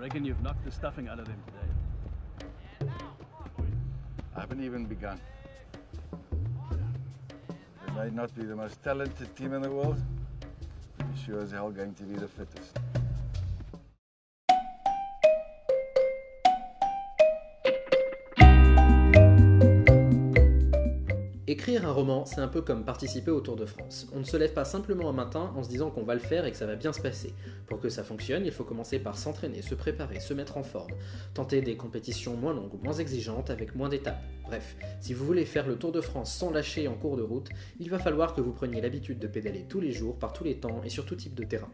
I reckon you've knocked the stuffing out of them today. I haven't even begun. They may not be the most talented team in the world, but sure as hell going to be the fittest. Écrire un roman, c'est un peu comme participer au Tour de France. On ne se lève pas simplement un matin en se disant qu'on va le faire et que ça va bien se passer. Pour que ça fonctionne, il faut commencer par s'entraîner, se préparer, se mettre en forme, tenter des compétitions moins longues ou moins exigeantes avec moins d'étapes. Bref, si vous voulez faire le Tour de France sans lâcher en cours de route, il va falloir que vous preniez l'habitude de pédaler tous les jours, par tous les temps et sur tout type de terrain.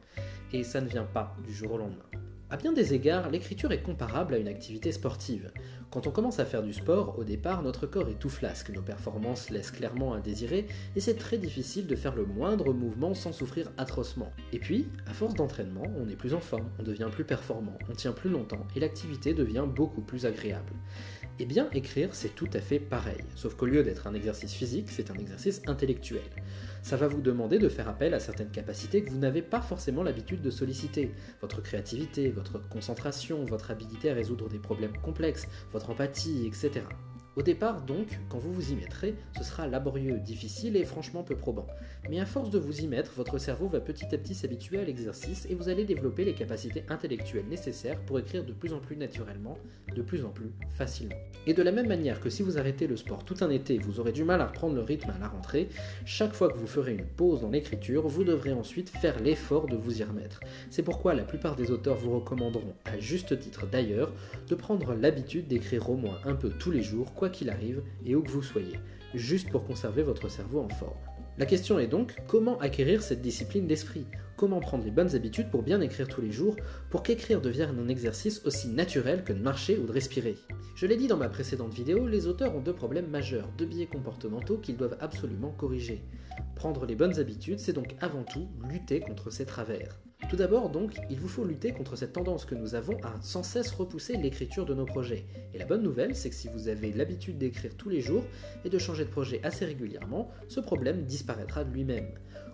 Et ça ne vient pas du jour au lendemain. À bien des égards, l'écriture est comparable à une activité sportive. Quand on commence à faire du sport, au départ, notre corps est tout flasque, nos performances laissent clairement à désirer, et c'est très difficile de faire le moindre mouvement sans souffrir atrocement. Et puis, à force d'entraînement, on est plus en forme, on devient plus performant, on tient plus longtemps, et l'activité devient beaucoup plus agréable. Eh bien, écrire, c'est tout à fait pareil, sauf qu'au lieu d'être un exercice physique, c'est un exercice intellectuel. Ça va vous demander de faire appel à certaines capacités que vous n'avez pas forcément l'habitude de solliciter. Votre créativité, votre concentration, votre habilité à résoudre des problèmes complexes, votre empathie, etc. Au départ, donc, quand vous vous y mettrez, ce sera laborieux, difficile et franchement peu probant. Mais à force de vous y mettre, votre cerveau va petit à petit s'habituer à l'exercice et vous allez développer les capacités intellectuelles nécessaires pour écrire de plus en plus naturellement, de plus en plus facilement. Et de la même manière que si vous arrêtez le sport tout un été, vous aurez du mal à reprendre le rythme à la rentrée, chaque fois que vous ferez une pause dans l'écriture, vous devrez ensuite faire l'effort de vous y remettre. C'est pourquoi la plupart des auteurs vous recommanderont, à juste titre d'ailleurs, de prendre l'habitude d'écrire au moins un peu tous les jours, qu'il arrive et où que vous soyez, juste pour conserver votre cerveau en forme. La question est donc comment acquérir cette discipline d'esprit? Comment prendre les bonnes habitudes pour bien écrire tous les jours, pour qu'écrire devienne un exercice aussi naturel que de marcher ou de respirer Je l'ai dit dans ma précédente vidéo, les auteurs ont deux problèmes majeurs, deux biais comportementaux qu'ils doivent absolument corriger. Prendre les bonnes habitudes, c'est donc avant tout lutter contre ces travers. Tout d'abord donc, il vous faut lutter contre cette tendance que nous avons à sans cesse repousser l'écriture de nos projets. Et la bonne nouvelle, c'est que si vous avez l'habitude d'écrire tous les jours et de changer de projet assez régulièrement, ce problème disparaîtra de lui-même.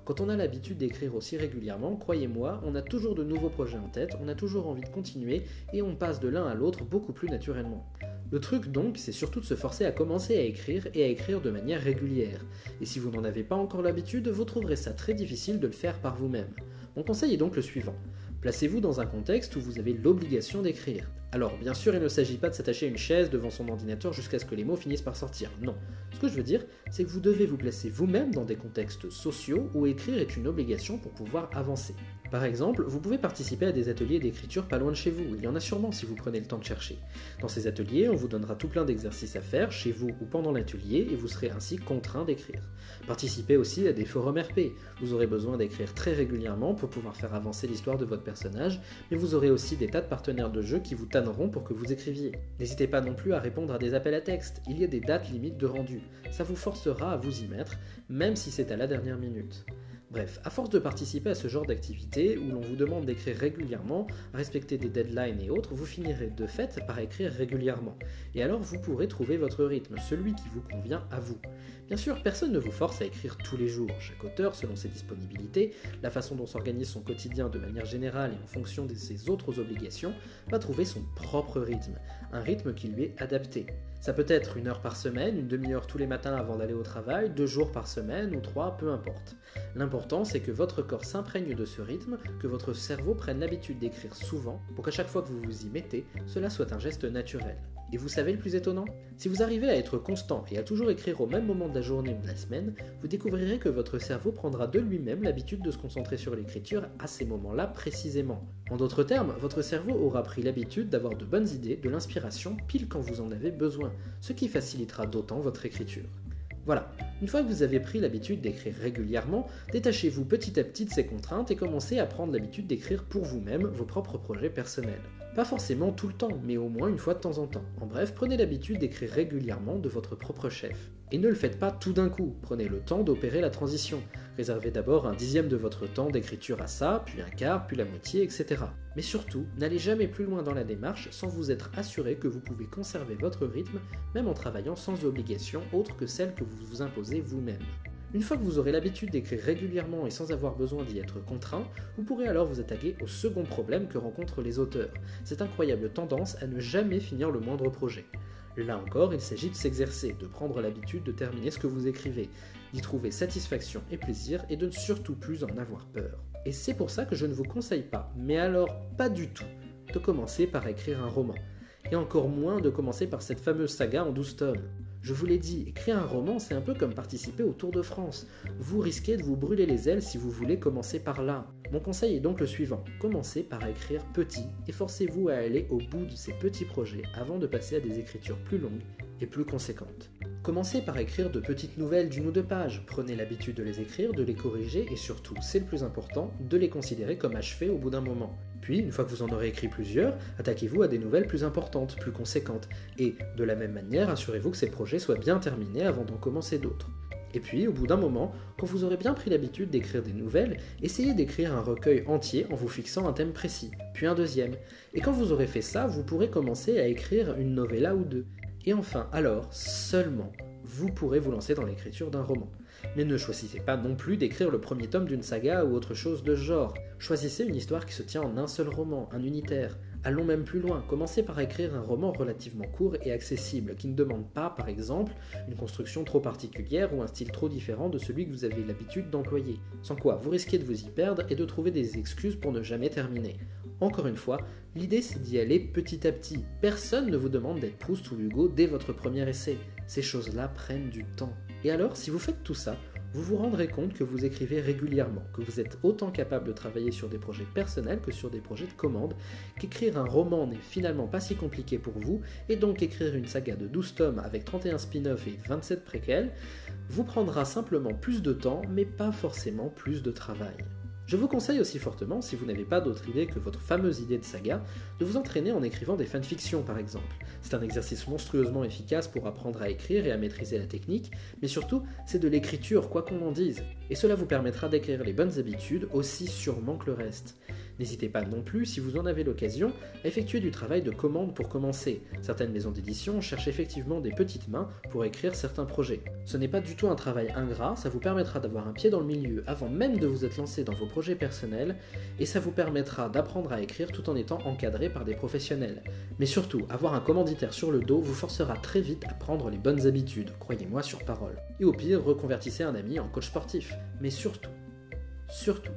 Quand on a l'habitude d'écrire aussi régulièrement, croyez-moi, on a toujours de nouveaux projets en tête, on a toujours envie de continuer et on passe de l'un à l'autre beaucoup plus naturellement. Le truc donc, c'est surtout de se forcer à commencer à écrire et à écrire de manière régulière. Et si vous n'en avez pas encore l'habitude, vous trouverez ça très difficile de le faire par vous-même. Mon conseil est donc le suivant. Placez-vous dans un contexte où vous avez l'obligation d'écrire. Alors, bien sûr, il ne s'agit pas de s'attacher à une chaise devant son ordinateur jusqu'à ce que les mots finissent par sortir. Non. Ce que je veux dire, c'est que vous devez vous placer vous-même dans des contextes sociaux où écrire est une obligation pour pouvoir avancer. Par exemple, vous pouvez participer à des ateliers d'écriture pas loin de chez vous, il y en a sûrement si vous prenez le temps de chercher. Dans ces ateliers, on vous donnera tout plein d'exercices à faire chez vous ou pendant l'atelier et vous serez ainsi contraint d'écrire. Participez aussi à des forums RP, vous aurez besoin d'écrire très régulièrement pour pouvoir faire avancer l'histoire de votre personnage, mais vous aurez aussi des tas de partenaires de jeu qui vous tanneront pour que vous écriviez. N'hésitez pas non plus à répondre à des appels à texte, il y a des dates limites de rendu, ça vous forcera à vous y mettre, même si c'est à la dernière minute. Bref, à force de participer à ce genre d'activité où l'on vous demande d'écrire régulièrement, respecter des deadlines et autres, vous finirez de fait par écrire régulièrement. Et alors vous pourrez trouver votre rythme, celui qui vous convient à vous. Bien sûr, personne ne vous force à écrire tous les jours. Chaque auteur, selon ses disponibilités, la façon dont s'organise son quotidien de manière générale et en fonction de ses autres obligations, va trouver son propre rythme, un rythme qui lui est adapté. Ça peut être une heure par semaine, une demi-heure tous les matins avant d'aller au travail, deux jours par semaine ou trois, peu importe. L'important c'est que votre corps s'imprègne de ce rythme, que votre cerveau prenne l'habitude d'écrire souvent pour qu'à chaque fois que vous vous y mettez, cela soit un geste naturel. Et vous savez le plus étonnant? Si vous arrivez à être constant et à toujours écrire au même moment de la journée ou de la semaine, vous découvrirez que votre cerveau prendra de lui-même l'habitude de se concentrer sur l'écriture à ces moments-là précisément. En d'autres termes, votre cerveau aura pris l'habitude d'avoir de bonnes idées, de l'inspiration, pile quand vous en avez besoin, ce qui facilitera d'autant votre écriture. Voilà, une fois que vous avez pris l'habitude d'écrire régulièrement, détachez-vous petit à petit de ces contraintes et commencez à prendre l'habitude d'écrire pour vous-même vos propres projets personnels. Pas forcément tout le temps, mais au moins une fois de temps en temps. En bref, prenez l'habitude d'écrire régulièrement de votre propre chef. Et ne le faites pas tout d'un coup, prenez le temps d'opérer la transition. Réservez d'abord un dixième de votre temps d'écriture à ça, puis un quart, puis la moitié, etc. Mais surtout, n'allez jamais plus loin dans la démarche sans vous être assuré que vous pouvez conserver votre rythme, même en travaillant sans obligation autre que celle que vous vous imposez vous-même. Une fois que vous aurez l'habitude d'écrire régulièrement et sans avoir besoin d'y être contraint, vous pourrez alors vous attaquer au second problème que rencontrent les auteurs, cette incroyable tendance à ne jamais finir le moindre projet. Là encore, il s'agit de s'exercer, de prendre l'habitude de terminer ce que vous écrivez, d'y trouver satisfaction et plaisir et de ne surtout plus en avoir peur. Et c'est pour ça que je ne vous conseille pas, mais alors pas du tout, de commencer par écrire un roman. Et encore moins de commencer par cette fameuse saga en 12 tomes. Je vous l'ai dit, écrire un roman, c'est un peu comme participer au Tour de France. Vous risquez de vous brûler les ailes si vous voulez commencer par là. Mon conseil est donc le suivant. Commencez par écrire petit et forcez-vous à aller au bout de ces petits projets avant de passer à des écritures plus longues et plus conséquentes. Commencez par écrire de petites nouvelles d'une ou deux pages. Prenez l'habitude de les écrire, de les corriger et surtout, c'est le plus important, de les considérer comme achevées au bout d'un moment. Puis, une fois que vous en aurez écrit plusieurs, attaquez-vous à des nouvelles plus importantes, plus conséquentes. Et, de la même manière, assurez-vous que ces projets soient bien terminés avant d'en commencer d'autres. Et puis, au bout d'un moment, quand vous aurez bien pris l'habitude d'écrire des nouvelles, essayez d'écrire un recueil entier en vous fixant un thème précis, puis un deuxième. Et quand vous aurez fait ça, vous pourrez commencer à écrire une novella ou deux. Et enfin, alors, seulement, vous pourrez vous lancer dans l'écriture d'un roman. Mais ne choisissez pas non plus d'écrire le premier tome d'une saga ou autre chose de genre. Choisissez une histoire qui se tient en un seul roman, un unitaire. Allons même plus loin, commencez par écrire un roman relativement court et accessible, qui ne demande pas, par exemple, une construction trop particulière ou un style trop différent de celui que vous avez l'habitude d'employer. Sans quoi, vous risquez de vous y perdre et de trouver des excuses pour ne jamais terminer. Encore une fois, l'idée c'est d'y aller petit à petit. Personne ne vous demande d'être Proust ou Hugo dès votre premier essai. Ces choses-là prennent du temps. Et alors, si vous faites tout ça, vous vous rendrez compte que vous écrivez régulièrement, que vous êtes autant capable de travailler sur des projets personnels que sur des projets de commande, qu'écrire un roman n'est finalement pas si compliqué pour vous, et donc écrire une saga de 12 tomes avec 31 spin-offs et 27 préquels vous prendra simplement plus de temps, mais pas forcément plus de travail. Je vous conseille aussi fortement, si vous n'avez pas d'autre idée que votre fameuse idée de saga, de vous entraîner en écrivant des fanfictions par exemple. C'est un exercice monstrueusement efficace pour apprendre à écrire et à maîtriser la technique, mais surtout, c'est de l'écriture, quoi qu'on en dise. Et cela vous permettra d'acquérir les bonnes habitudes aussi sûrement que le reste. N'hésitez pas non plus, si vous en avez l'occasion, à effectuer du travail de commande pour commencer. Certaines maisons d'édition cherchent effectivement des petites mains pour écrire certains projets. Ce n'est pas du tout un travail ingrat, ça vous permettra d'avoir un pied dans le milieu avant même de vous être lancé dans vos projets personnels, et ça vous permettra d'apprendre à écrire tout en étant encadré par des professionnels. Mais surtout, avoir un commanditaire sur le dos vous forcera très vite à prendre les bonnes habitudes, croyez-moi sur parole. Et au pire, reconvertissez un ami en coach sportif. Mais surtout, surtout,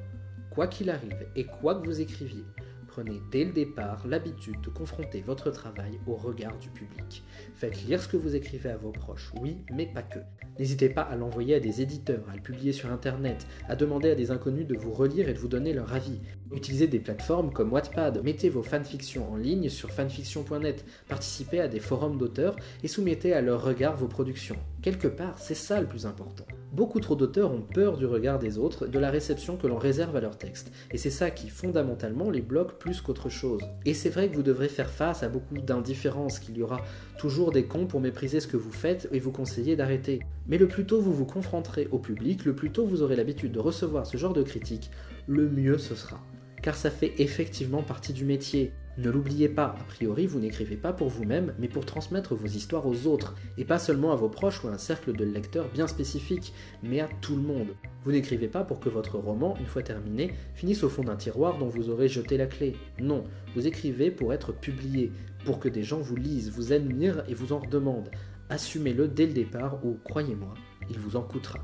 Quoi qu'il arrive et quoi que vous écriviez, prenez dès le départ l'habitude de confronter votre travail au regard du public. Faites lire ce que vous écrivez à vos proches, oui, mais pas que. N'hésitez pas à l'envoyer à des éditeurs, à le publier sur Internet, à demander à des inconnus de vous relire et de vous donner leur avis. Utilisez des plateformes comme Wattpad, mettez vos fanfictions en ligne sur fanfiction.net, participez à des forums d'auteurs et soumettez à leur regard vos productions. Quelque part, c'est ça le plus important. Beaucoup trop d'auteurs ont peur du regard des autres, de la réception que l'on réserve à leurs textes, et c'est ça qui fondamentalement les bloque plus qu'autre chose. Et c'est vrai que vous devrez faire face à beaucoup d'indifférence, qu'il y aura toujours des cons pour mépriser ce que vous faites et vous conseiller d'arrêter. Mais le plus tôt vous vous confronterez au public, le plus tôt vous aurez l'habitude de recevoir ce genre de critiques, le mieux ce sera. Car ça fait effectivement partie du métier. Ne l'oubliez pas, a priori vous n'écrivez pas pour vous-même, mais pour transmettre vos histoires aux autres, et pas seulement à vos proches ou à un cercle de lecteurs bien spécifique, mais à tout le monde. Vous n'écrivez pas pour que votre roman, une fois terminé, finisse au fond d'un tiroir dont vous aurez jeté la clé. Non, vous écrivez pour être publié, pour que des gens vous lisent, vous admirent et vous en redemandent. Assumez-le dès le départ ou, croyez-moi, il vous en coûtera.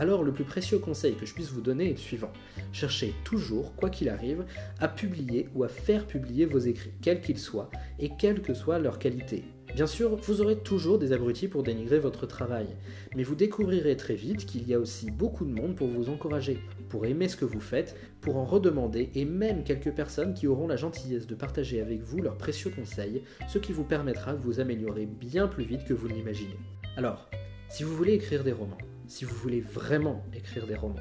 Alors le plus précieux conseil que je puisse vous donner est le suivant. Cherchez toujours, quoi qu'il arrive, à publier ou à faire publier vos écrits, quels qu'ils soient, et quelle que soit leur qualité. Bien sûr, vous aurez toujours des abrutis pour dénigrer votre travail, mais vous découvrirez très vite qu'il y a aussi beaucoup de monde pour vous encourager, pour aimer ce que vous faites, pour en redemander, et même quelques personnes qui auront la gentillesse de partager avec vous leurs précieux conseils, ce qui vous permettra de vous améliorer bien plus vite que vous ne l'imaginez. Alors, si vous voulez écrire des romans, si vous voulez vraiment écrire des romans,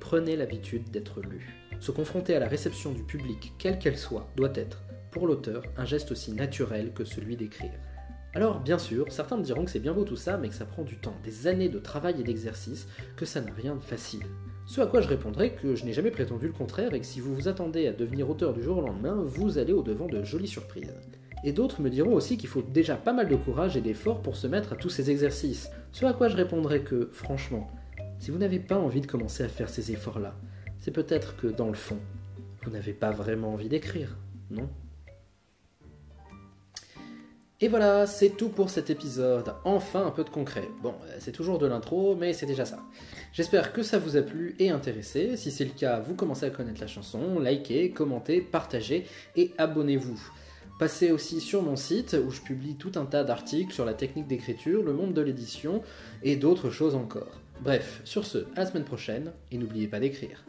prenez l'habitude d'être lu. Se confronter à la réception du public, quelle qu'elle soit, doit être, pour l'auteur, un geste aussi naturel que celui d'écrire. Alors, bien sûr, certains me diront que c'est bien beau tout ça, mais que ça prend du temps, des années de travail et d'exercice, que ça n'a rien de facile. Ce à quoi je répondrai que je n'ai jamais prétendu le contraire et que si vous vous attendez à devenir auteur du jour au lendemain, vous allez au devant de jolies surprises. Et d'autres me diront aussi qu'il faut déjà pas mal de courage et d'efforts pour se mettre à tous ces exercices. Ce à quoi je répondrai que, franchement, Si vous n'avez pas envie de commencer à faire ces efforts-là, c'est peut-être que dans le fond, vous n'avez pas vraiment envie d'écrire, non? Et voilà, c'est tout pour cet épisode. Enfin un peu de concret. Bon, euh, c'est toujours de l'intro, mais c'est déjà ça. J'espère que ça vous a plu et intéressé. Si c'est le cas, vous commencez à connaître la chanson, likez, commentez, partagez et abonnez-vous. Passez aussi sur mon site où je publie tout un tas d'articles sur la technique d'écriture, le monde de l'édition et d'autres choses encore. Bref, sur ce, à la semaine prochaine et n'oubliez pas d'écrire.